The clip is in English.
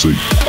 seat.